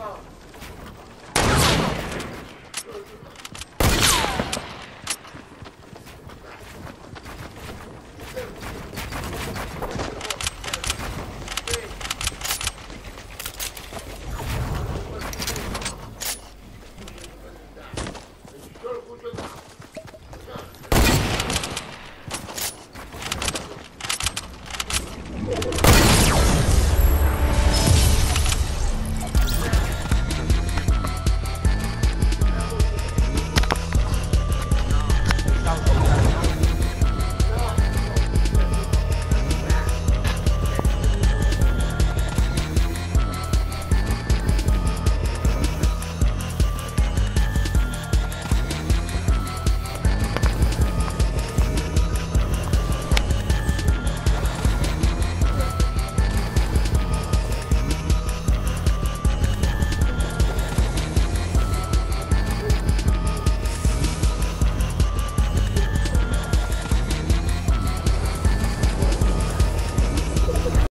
Oh.